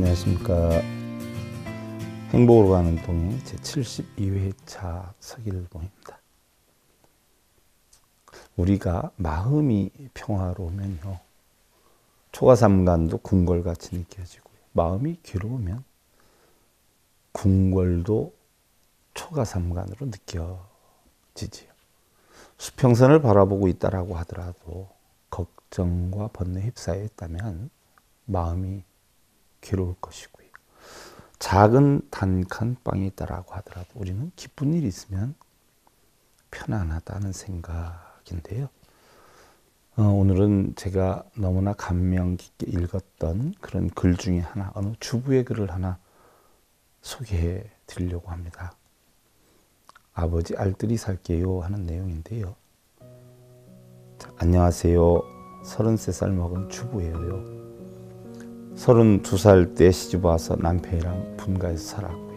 안녕하십니까. 행복으로 가는 동행 제 72회차 서길봉입니다. 우리가 마음이 평화로우면요. 초가삼간도 궁궐같이 느껴지고 마음이 괴로우면 궁궐도 초가삼간으로 느껴지지요. 수평선을 바라보고 있다라고 하더라도 걱정과 번뇌 휩싸여 있다면 마음이 괴로울 것이고요. 작은 단칸 빵이 있다라고 하더라도 우리는 기쁜 일이 있으면 편안하다는 생각인데요. 어, 오늘은 제가 너무나 감명 깊게 읽었던 그런 글 중에 하나, 어느 주부의 글을 하나 소개해 드리려고 합니다. 아버지 알뜰히 살게요 하는 내용인데요. 자, 안녕하세요. 33살 먹은 주부예요. 32살 때 시집 와서 남편이랑 분가해서 살았고요.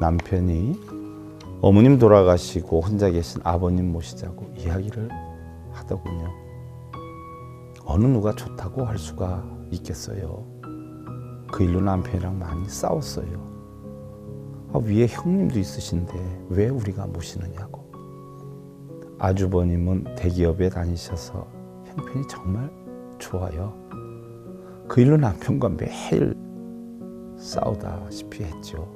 남편이 어머님 돌아가시고 혼자 계신 아버님 모시자고 이야기를 하더군요. 어느 누가 좋다고 할 수가 있겠어요. 그 일로 남편이랑 많이 싸웠어요. 아, 위에 형님도 있으신데 왜 우리가 모시느냐고. 아주버님은 대기업에 다니셔서 형편이 정말 좋아요. 그 일로 남편과 매일 싸우다시피 했죠.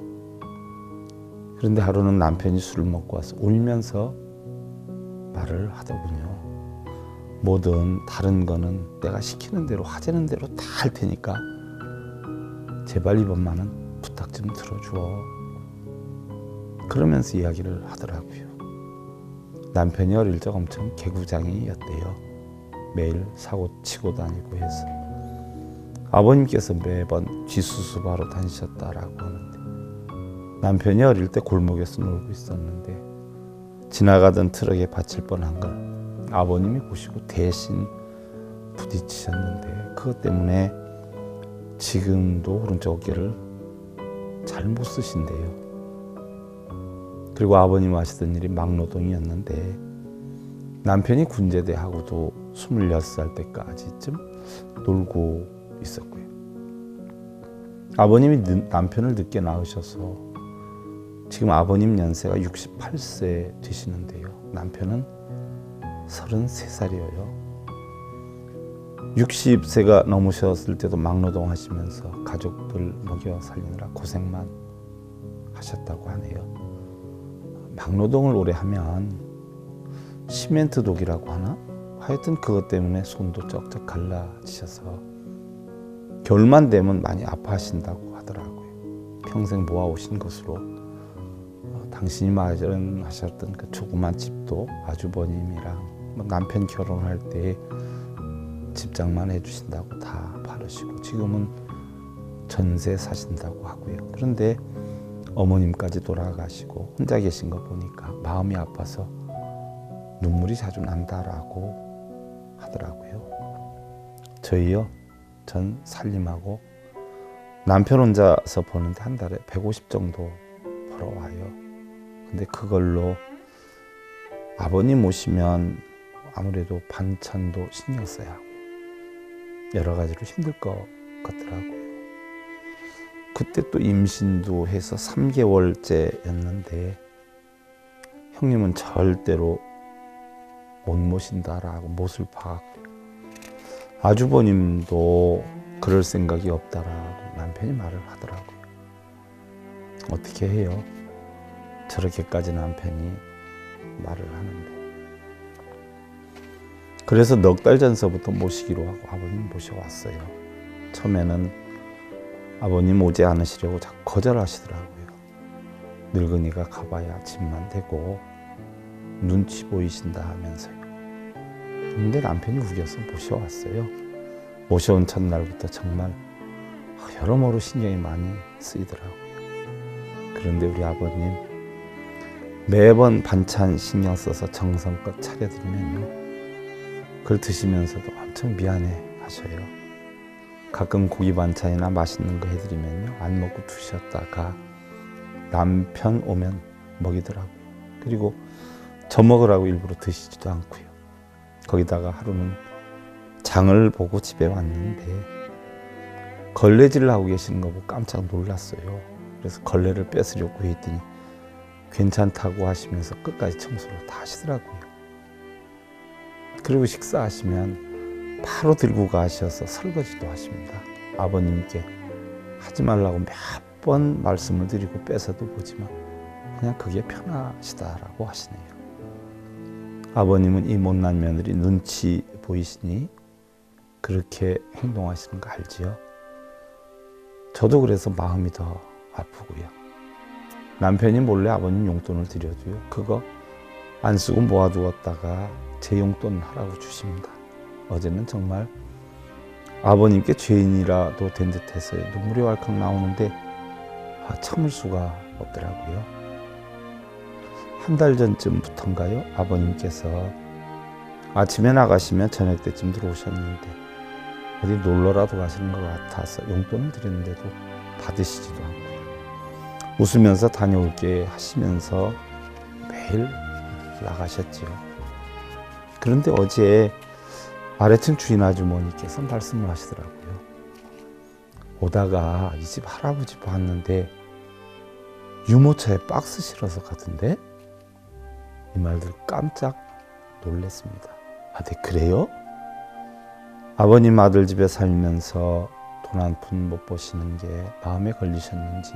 그런데 하루는 남편이 술을 먹고 와서 울면서 말을 하더군요. 뭐든 다른 거는 내가 시키는 대로 하자는 대로 다 할 테니까 제발 이번만은 부탁 좀 들어줘. 그러면서 이야기를 하더라고요. 남편이 어릴 적 엄청 개구장이였대요. 매일 사고 치고 다니고 해서 아버님께서 매번 쥐수습하러 다니셨다라고 하는데 남편이 어릴 때 골목에서 놀고 있었는데 지나가던 트럭에 받칠 뻔한 걸 아버님이 보시고 대신 부딪히셨는데 그것 때문에 지금도 오른쪽 어깨를 잘 못 쓰신대요. 그리고 아버님 하시던 일이 막노동이었는데 남편이 군제대하고도 26살 때까지쯤 놀고 있었고요. 아버님이 남편을 늦게 낳으셔서 지금 아버님 연세가 68세 되시는데요. 남편은 33살이에요. 60세가 넘으셨을 때도 막노동 하시면서 가족들 먹여 살리느라 고생만 하셨다고 하네요. 막노동을 오래 하면 시멘트 독이라고 하나? 하여튼 그것 때문에 손도 쩍쩍 갈라지셔서 겨울만 되면 많이 아파하신다고 하더라고요. 평생 모아오신 것으로 어, 당신이 마련하셨던 그 조그만 집도 아주버님이랑 뭐 남편 결혼할 때 집장만 해주신다고 다 바르시고 지금은 전세 사신다고 하고요. 그런데 어머님까지 돌아가시고 혼자 계신 거 보니까 마음이 아파서 눈물이 자주 난다라고 하더라고요. 저희요, 전 살림하고 남편 혼자서 버는데 한 달에 150 정도 벌어와요. 근데 그걸로 아버님 오시면 아무래도 반찬도 신경 써야 하고 여러 가지로 힘들 것 같더라고요. 그때 또 임신도 해서 3개월째였는데 형님은 절대로 못 모신다라고 못을 박았고요. 아주버님도 그럴 생각이 없다라고 남편이 말을 하더라고요. 어떻게 해요? 저렇게까지 남편이 말을 하는데. 그래서 넉 달 전서부터 모시기로 하고 아버님 모셔왔어요. 처음에는 아버님 오지 않으시려고 자꾸 거절하시더라고요. 늙은이가 가봐야 집만 되고 눈치 보이신다 하면서요. 근데 남편이 우겨서 모셔왔어요. 모셔온 첫날부터 정말 여러모로 신경이 많이 쓰이더라고요. 그런데 우리 아버님 매번 반찬 신경 써서 정성껏 차려드리면요. 그걸 드시면서도 엄청 미안해 하셔요. 가끔 고기 반찬이나 맛있는 거 해드리면요. 안 먹고 두셨다가 남편 오면 먹이더라고요. 그리고 저 먹으라고 일부러 드시지도 않고요. 거기다가 하루는 장을 보고 집에 왔는데 걸레질을 하고 계시는 거 보고 깜짝 놀랐어요. 그래서 걸레를 뺏으려고 했더니 괜찮다고 하시면서 끝까지 청소를 다 하시더라고요. 그리고 식사하시면 바로 들고 가셔서 설거지도 하십니다. 아버님께 하지 말라고 몇 번 말씀을 드리고 뺏어도 보지만 그냥 그게 편하시다라고 하시네요. 아버님은 이 못난 며느리 눈치 보이시니 그렇게 행동하시는 거 알지요? 저도 그래서 마음이 더 아프고요. 남편이 몰래 아버님 용돈을 드려줘요. 그거 안 쓰고 모아두었다가 제 용돈 하라고 주십니다. 어제는 정말 아버님께 죄인이라도 된 듯해서 눈물이 왈칵 나오는데 아, 참을 수가 없더라고요. 한 달 전쯤부터인가요? 아버님께서 아침에 나가시면 저녁 때쯤 들어오셨는데 어디 놀러라도 가시는 것 같아서 용돈을 드렸는데도 받으시지도 않고요. 웃으면서 다녀올게 하시면서 매일 나가셨지요. 그런데 어제 아래층 주인 아주머니께서 말씀을 하시더라고요. 오다가 이 집 할아버지 봤는데 유모차에 박스 실어서 가던데 이 말들 깜짝 놀랐습니다. 아, 네, 그래요? 아버님 아들 집에 살면서 돈 한 푼못 버시는 게 마음에 걸리셨는지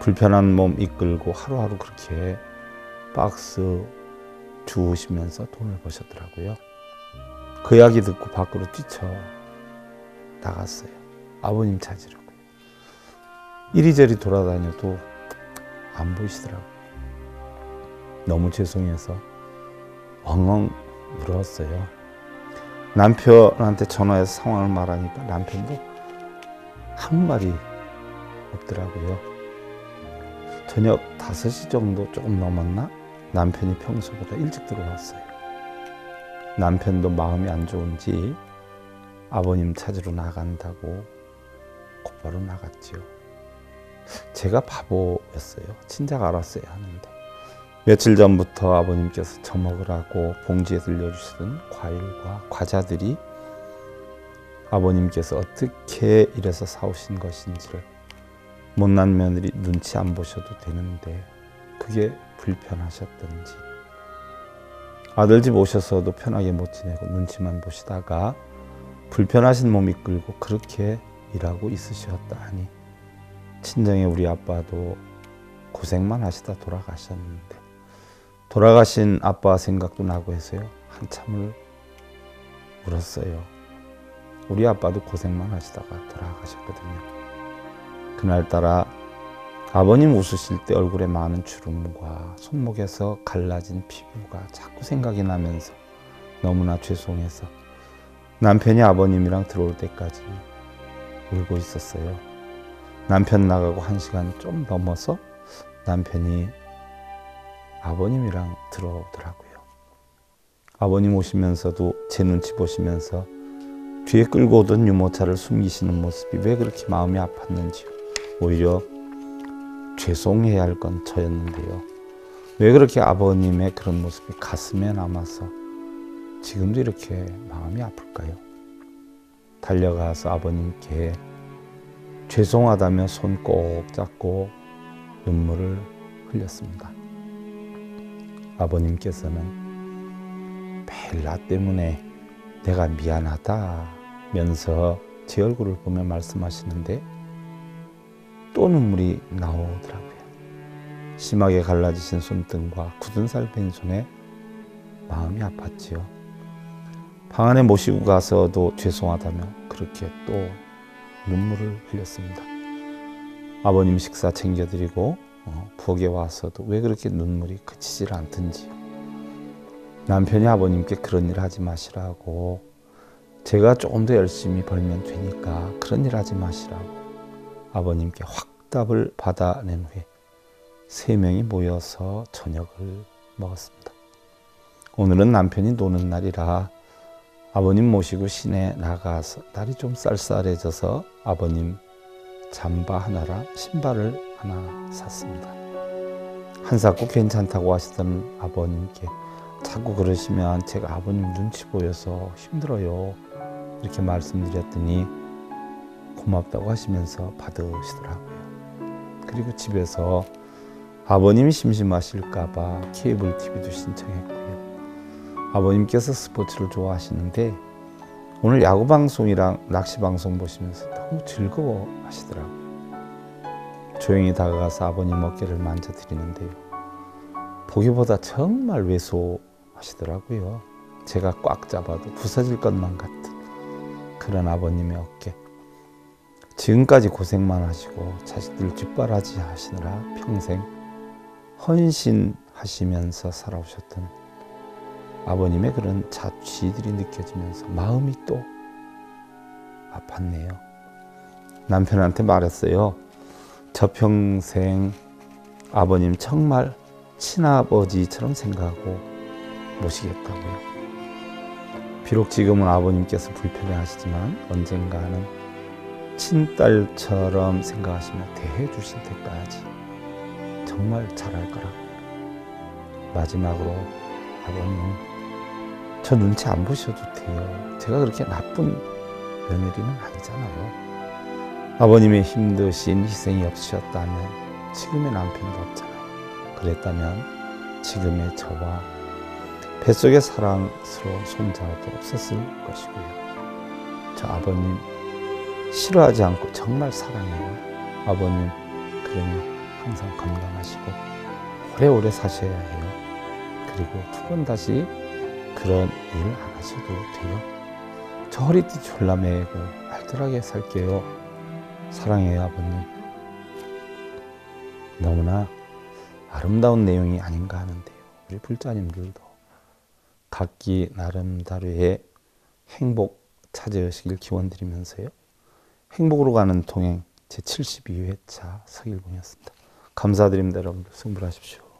불편한 몸 이끌고 하루하루 그렇게 박스 주우시면서 돈을 버셨더라고요. 그 이야기 듣고 밖으로 뛰쳐 나갔어요. 아버님 찾으려고. 이리저리 돌아다녀도 안 보이시더라고요. 너무 죄송해서 엉엉 울었어요. 남편한테 전화해서 상황을 말하니까 남편도 한 말이 없더라고요. 저녁 5시 정도 조금 넘었나? 남편이 평소보다 일찍 들어왔어요. 남편도 마음이 안 좋은지 아버님 찾으러 나간다고 곧바로 나갔지요. 제가 바보였어요. 진작 알았어야 하는데. 며칠 전부터 아버님께서 저먹으라고 봉지에 들려주시던 과일과 과자들이 아버님께서 어떻게 이래서 사오신 것인지를 못난 며느리 눈치 안 보셔도 되는데 그게 불편하셨던지. 아들 집 오셔서도 편하게 못 지내고 눈치만 보시다가 불편하신 몸 이 끌고 그렇게 일하고 있으셨다 하니 친정의 우리 아빠도 고생만 하시다 돌아가셨는데 돌아가신 아빠 생각도 나고 해서요 한참을 울었어요. 우리 아빠도 고생만 하시다가 돌아가셨거든요. 그날따라 아버님 웃으실 때 얼굴에 많은 주름과 손목에서 갈라진 피부가 자꾸 생각이 나면서 너무나 죄송해서 남편이 아버님이랑 들어올 때까지 울고 있었어요. 남편 나가고 한 시간 좀 넘어서 남편이 아버님이랑 들어오더라고요. 아버님 오시면서도 제 눈치 보시면서 뒤에 끌고 오던 유모차를 숨기시는 모습이 왜 그렇게 마음이 아팠는지요. 오히려 죄송해야 할 건 저였는데요. 왜 그렇게 아버님의 그런 모습이 가슴에 남아서 지금도 이렇게 마음이 아플까요? 달려가서 아버님께 죄송하다며 손 꼭 잡고 눈물을 흘렸습니다. 아버님께서는 매일 나 때문에 내가 미안하다면서 제 얼굴을 보며 말씀하시는데 또 눈물이 나오더라고요. 심하게 갈라지신 손등과 굳은 살 뺀 손에 마음이 아팠지요. 방 안에 모시고 가서도 죄송하다며 그렇게 또 눈물을 흘렸습니다. 아버님 식사 챙겨드리고 어, 부엌에 와서도 왜 그렇게 눈물이 그치질 않든지요. 남편이 아버님께 그런 일 하지 마시라고 제가 조금 더 열심히 벌면 되니까 그런 일 하지 마시라고 아버님께 확답을 받아낸 후에 세 명이 모여서 저녁을 먹었습니다. 오늘은 남편이 노는 날이라 아버님 모시고 시내 나가서 날이 좀 쌀쌀해져서 아버님 잠바 하나랑 신발을 하나 샀습니다. 한사코 괜찮다고 하시던 아버님께 자꾸 그러시면 제가 아버님 눈치 보여서 힘들어요. 이렇게 말씀드렸더니 고맙다고 하시면서 받으시더라고요. 그리고 집에서 아버님이 심심하실까봐 케이블 TV도 신청했고요. 아버님께서 스포츠를 좋아하시는데 오늘 야구 방송이랑 낚시 방송 보시면서 너무 즐거워 하시더라고요. 조용히 다가가서 아버님 어깨를 만져드리는데요. 보기보다 정말 왜소하시더라고요. 제가 꽉 잡아도 부서질 것만 같은 그런 아버님의 어깨. 지금까지 고생만 하시고 자식들 뒷바라지 하시느라 평생 헌신하시면서 살아오셨던 아버님의 그런 자취들이 느껴지면서 마음이 또 아팠네요. 남편한테 말했어요. 저 평생 아버님 정말 친아버지처럼 생각하고 모시겠다고요. 비록 지금은 아버님께서 불편해하시지만 언젠가는 친딸처럼 생각하시며 대해 주실 때까지 정말 잘할 거라고. 마지막으로 아버님, 저 눈치 안 보셔도 돼요. 제가 그렇게 나쁜 며느리는 아니잖아요. 아버님의 힘드신 희생이 없으셨다면 지금의 남편도 없잖아요. 그랬다면 지금의 저와 뱃속의 사랑스러운 손자도 없었을 것이고요. 저 아버님 싫어하지 않고 정말 사랑해요. 아버님 그러니 항상 건강하시고 오래오래 사셔야 해요. 그리고 두 번 다시 그런 일 안 하셔도 돼요. 저 허리띠 졸라 매고 알뜰하게 살게요. 사랑해요, 아버님. 너무나 아름다운 내용이 아닌가 하는데요. 우리 불자님들도 각기 나름대로의 행복 찾으시길 기원드리면서요. 행복으로 가는 동행 제 72회차 서길봉이었습니다. 감사드립니다, 여러분들. 승부하십시오.